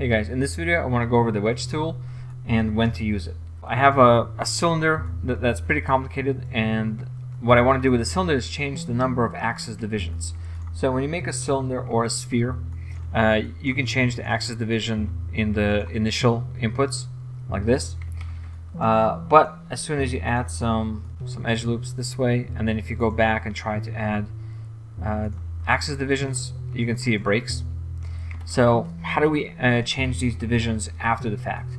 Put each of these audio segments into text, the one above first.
Hey guys, in this video I want to go over the wedge tool and when to use it. I have a, a cylinder that, that's pretty complicated and what I want to do with the cylinder is change the number of axis divisions. So when you make a cylinder or a sphere, uh, you can change the axis division in the initial inputs like this. Uh, but as soon as you add some some edge loops this way, and then if you go back and try to add uh, axis divisions, you can see it breaks. So how do we uh, change these divisions after the fact?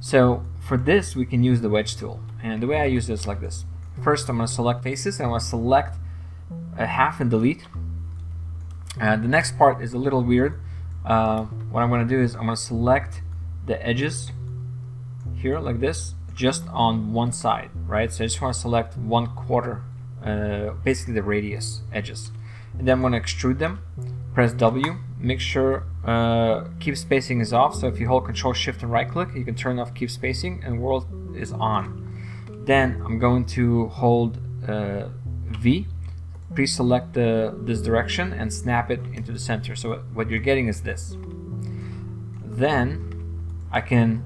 So for this, we can use the wedge tool. And the way I use this is like this. First, I'm going to select faces. And I'm going to select a half and delete. And the next part is a little weird. Uh, what I'm going to do is I'm going to select the edges here like this just on one side, right? So I just want to select one quarter, uh, basically the radius edges. And then I'm going to extrude them, press W, make sure uh, keep spacing is off. So if you hold Control Shift and right click, you can turn off keep spacing and world is on. Then I'm going to hold uh, V, pre-select this direction and snap it into the center. So what you're getting is this. Then I can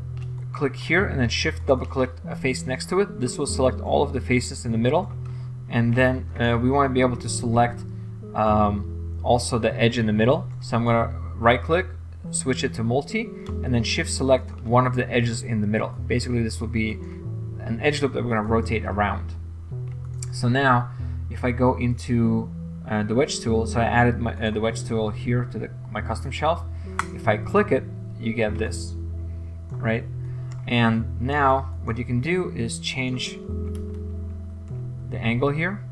click here and then shift double click a face next to it. This will select all of the faces in the middle and then uh, we want to be able to select um, also the edge in the middle. So I'm going to right click, switch it to multi and then shift select one of the edges in the middle. Basically this will be an edge loop that we're going to rotate around. So now if I go into uh, the wedge tool, so I added my, uh, the wedge tool here to the, my custom shelf. If I click it, you get this, right? And now what you can do is change the angle here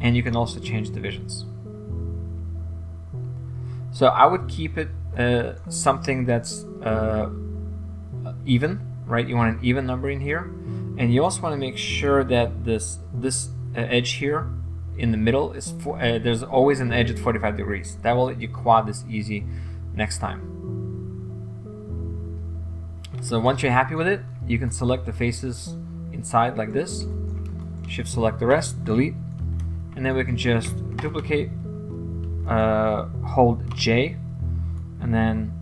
and you can also change divisions. So I would keep it uh, something that's uh, even, right? You want an even number in here. And you also want to make sure that this this uh, edge here in the middle is for, uh, there's always an edge at 45 degrees. That will let you quad this easy next time. So once you're happy with it, you can select the faces inside like this. Shift select the rest, delete, and then we can just duplicate, uh, hold J, and then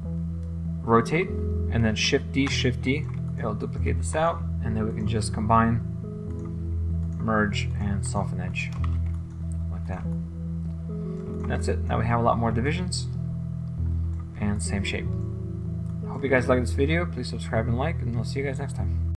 rotate, and then Shift D, Shift D. It'll duplicate this out, and then we can just combine, merge, and soften edge like that. That's it. Now we have a lot more divisions and same shape. Hope you guys like this video. Please subscribe and like, and I'll see you guys next time.